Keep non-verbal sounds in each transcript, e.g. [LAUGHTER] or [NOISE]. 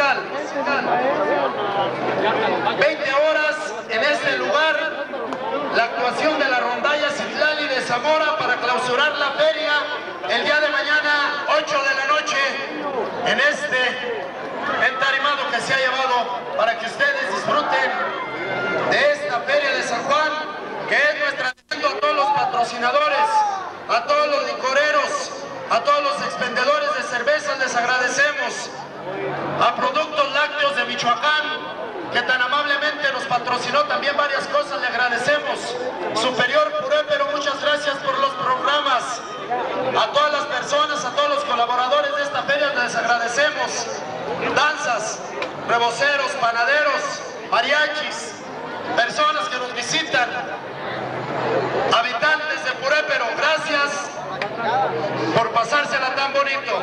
musical. 20 horas en este lugar, la actuación de la rondalla Citlali de Zamora para clausurar la feria el día de mañana, 8 de la noche, en este entarimado que se ha llevado para que ustedes disfruten de esta feria de San Juan, que es nuestra a todos los patrocinadores, a todos los licoreros, a todos los expendedores de cervezas les agradecemos. A Productos Lácteos de Michoacán, que tan amablemente nos patrocinó también varias cosas, le agradecemos. Superior Puré, pero muchas gracias por los programas. A todas las personas, a todos los colaboradores de esta feria les agradecemos. Danzas, reboceros, panaderos, mariachis, personas que nos visitan, habitantes de Purépero, gracias por pasársela tan bonito.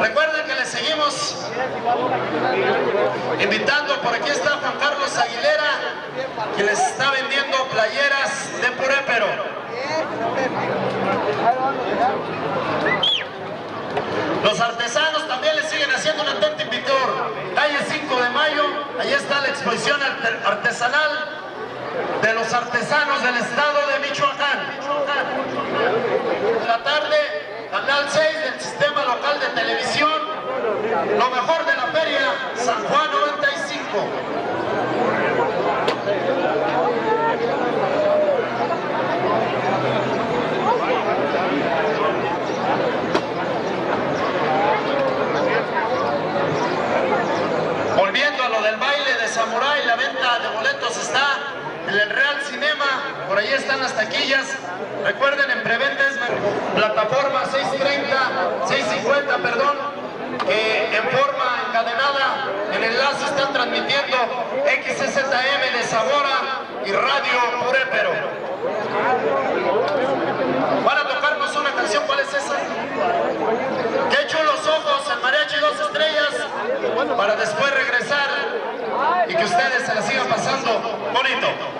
Recuerden que les seguimos invitando, por aquí está Juan Carlos Aguilera, que les está vendiendo playeras de Purépero. Los artesanos también les siguen haciendo un atento invitador. Calle 5 de mayo, ahí está la exposición artesanal artesanos del estado de Michoacán. La tarde, Canal 6 del Sistema Local de Televisión, lo mejor de la feria, San Juan 95. Volviendo a lo del baile de Samurai, la venta de boletos está en el Real Cinema, por ahí están las taquillas. Recuerden, en preventa es plataforma 630, 650, perdón, que en forma encadenada, en enlace están transmitiendo XSZM de Zamora y Radio Purépero. Van a tocarnos una canción, ¿cuál es esa? Que echo los ojos, el mariachi dos estrellas, para después regresar y que ustedes se la sigan pasando bonito.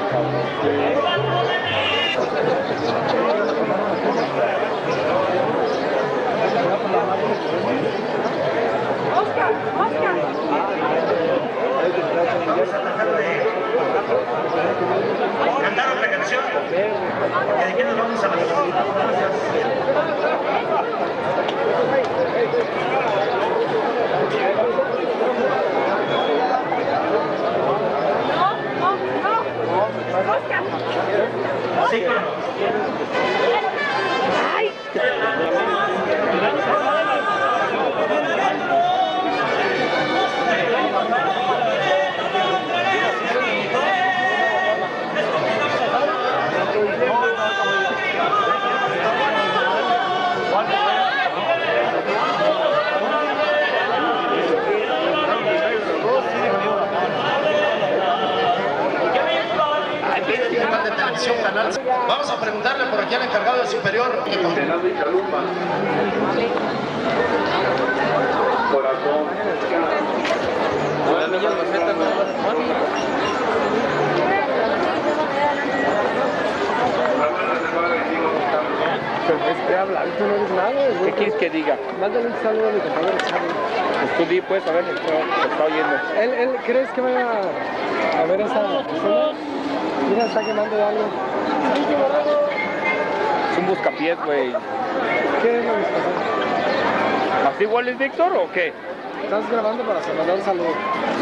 Moscow. A preguntarle por aquí al encargado del superior. Senado y Calumba. Corazón. Este habla, tú no eres nada, güey. ¿Qué quieres que diga? Mándale un saludo a mi compañero Charlie. Pues tú di, pues, a ver, está, está oyendo. ¿Él, él crees que vaya a ver esa? Mira, está quemando algo. Es un buscapiés, güey. ¿Qué es lo que está pasando? ¿Así igual es Víctor o qué? Estás grabando para mandar un saludo.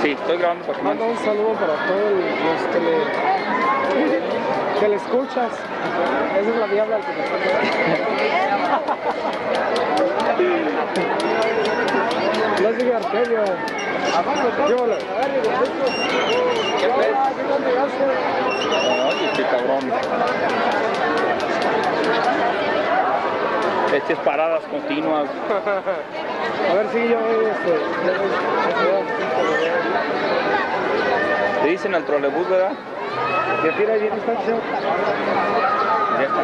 Sí, estoy grabando para que Manda un saludo para todos los que le, que le escuchas. Esa es la diabla al que No [LAUGHS] sigue Artelio. ¿Qué hola? ¿Qué cabrón. Este es paradas continuas. A ver si yo este. Le dicen al trolebús, ¿verdad? Y tira ahí viene esta. Ya está.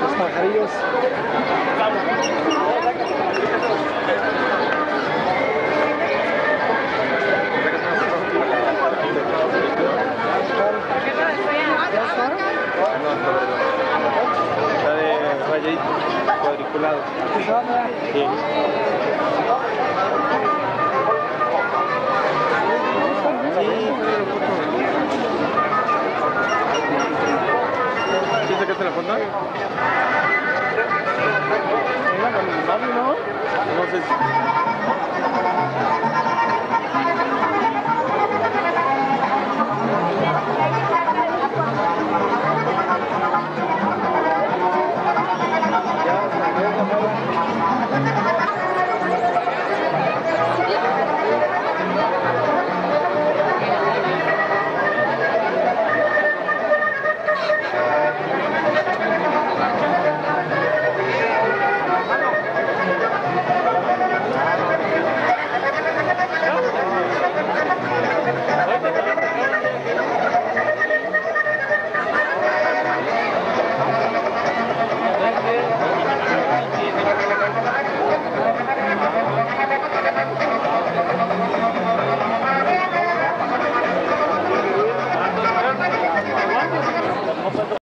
Los pajarillos. Está de rayadito, cuadriculado. Sí.